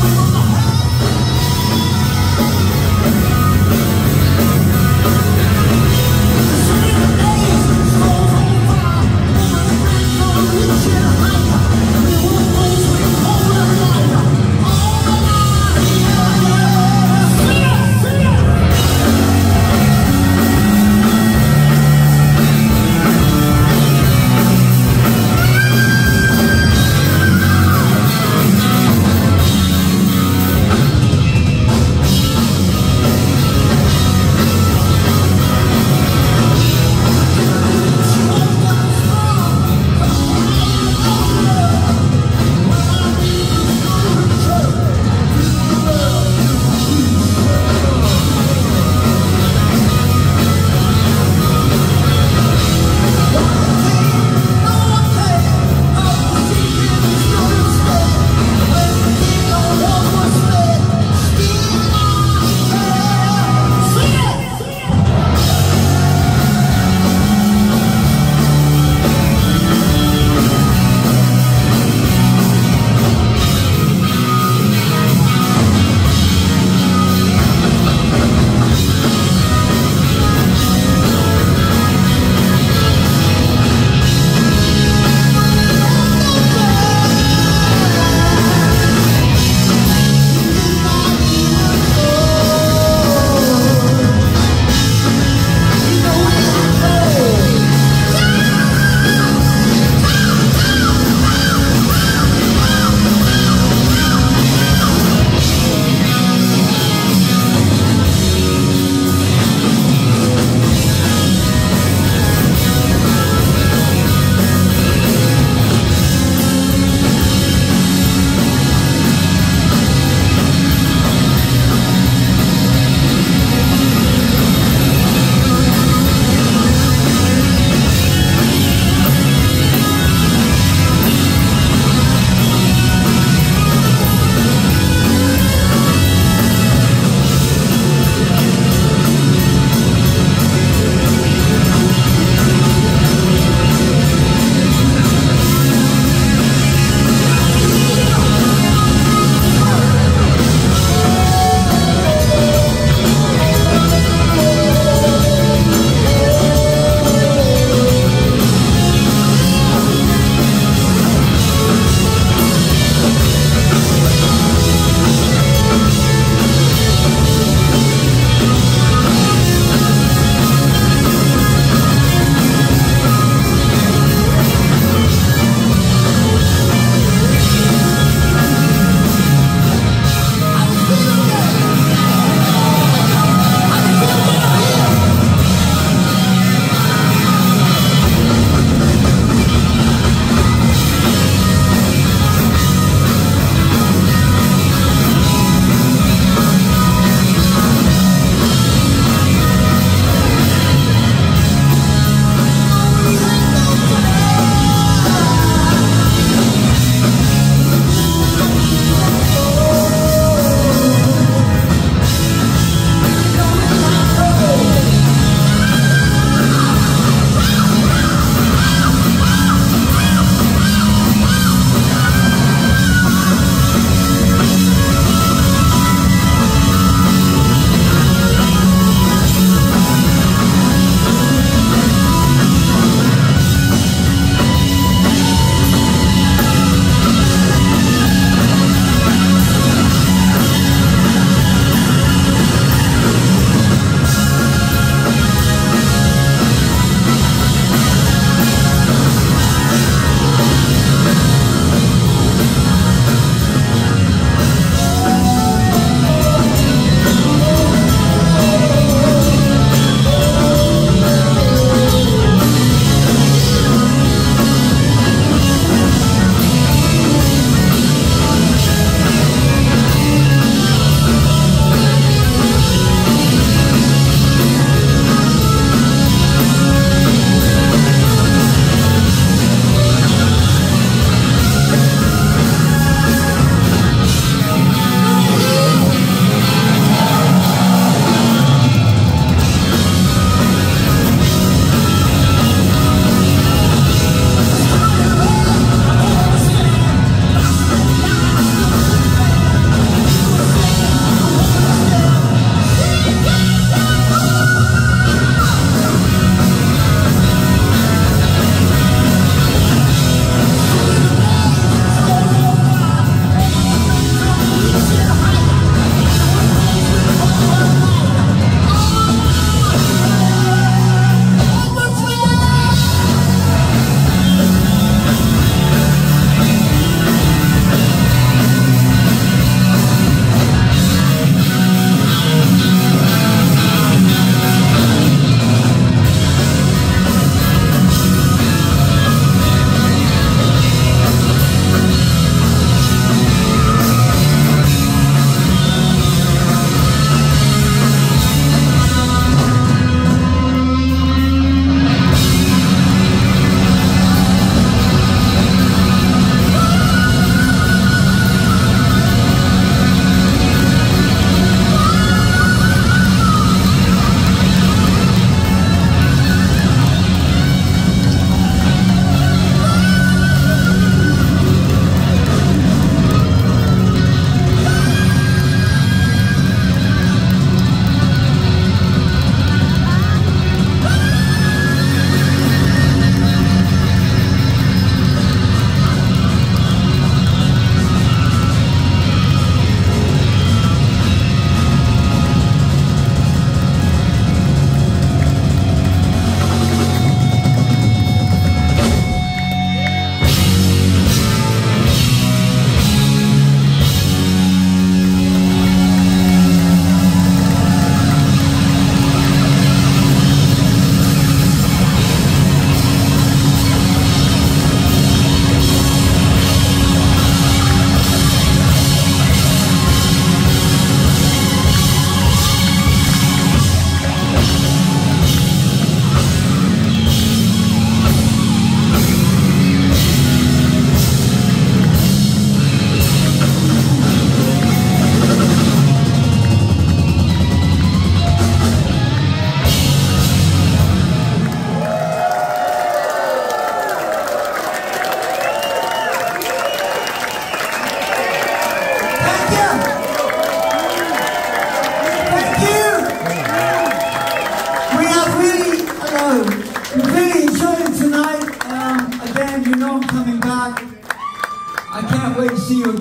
Come on, come on.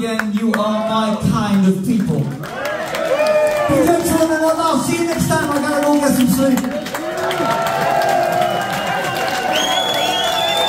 Again. You are my kind of people. To one another. I'll see you next time. I gotta go get some sleep.